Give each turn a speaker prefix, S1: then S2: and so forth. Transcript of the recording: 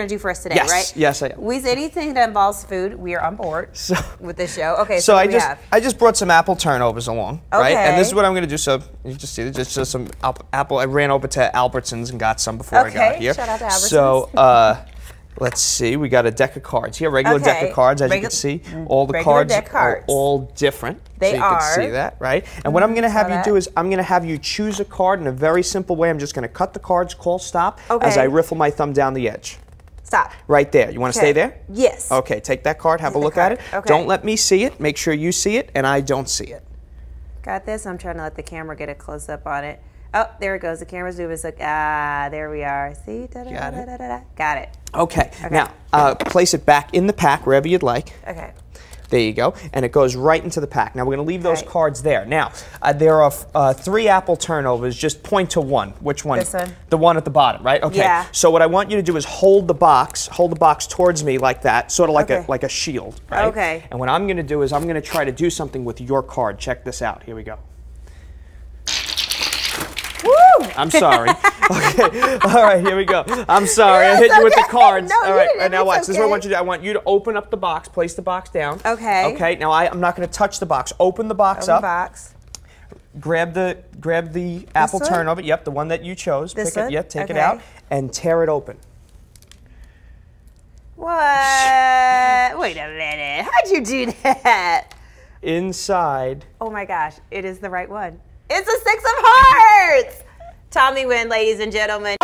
S1: going to do for us today,
S2: Yes,
S1: right?
S2: yes, I am.
S1: We anything that involves food, we are on board
S2: So-
S1: with this show. Okay, so,
S2: So I just
S1: have?
S2: I just brought some apple turnovers along, right? And this is what I'm gonna do. So you just see, just, just some apple, apple. I ran over to Albertsons and got some before I got
S1: Okay,
S2: here.
S1: shout out to Albertsons.
S2: So uh, let's see, we got a deck of cards here, regular deck of cards. As you can see, all the cards,
S1: cards.
S2: are all different.
S1: They
S2: so you can see that, right? And what I'm gonna have
S1: saw
S2: you do is I'm gonna have you choose a card in a very simple way. I'm just gonna cut the cards, call stop, as I riffle my thumb down the edge.
S1: Stop.
S2: Right there. You want to
S1: Okay.
S2: stay there?
S1: Yes.
S2: Okay, take that card, have a look at it.
S1: Okay.
S2: Don't let me see it. Make sure you see it and I don't see it.
S1: Got this. I'm trying to let the camera get a close up on it. Oh, there it goes. The camera's moving. It's like, ah, there we are. See? Da, da,
S2: Got
S1: da,
S2: it.
S1: da, da, da. Got it.
S2: Okay, now uh, place it back in the pack wherever you'd like.
S1: Okay.
S2: There you go. And it goes right into the pack. Now we're going to leave those
S1: Right.
S2: cards there. Now, uh, there are uh, three apple turnovers. Just point to one. Which one?
S1: This one?
S2: The one at the bottom, right? Okay.
S1: Yeah.
S2: So what I want you to do is hold the box, hold the box towards me like that, sort of like
S1: Okay.
S2: a like a shield, right?
S1: Okay.
S2: And what I'm going to do is I'm going to try to do something with your card. Check this out. Here we go.
S1: Woo!
S2: I'm sorry. okay. All right, here we go. I'm sorry. I hit you with the cards.
S1: No,
S2: All
S1: you
S2: right. and now watch. This is what I want you to do. I want you to open up the box, place the box down.
S1: Okay.
S2: Okay. Now I, I'm not going to touch the box. Open the box
S1: Open
S2: up.
S1: box.
S2: Grab the grab the apple
S1: one?
S2: turnover. Yep, the one that you chose.
S1: This
S2: Pick it.
S1: one?
S2: Yep, take it out and tear it open.
S1: What? Wait a minute. How'd you do that?
S2: Inside.
S1: Oh my gosh, it is the right one. It's a six of hearts. Tommy Wind, ladies and gentlemen.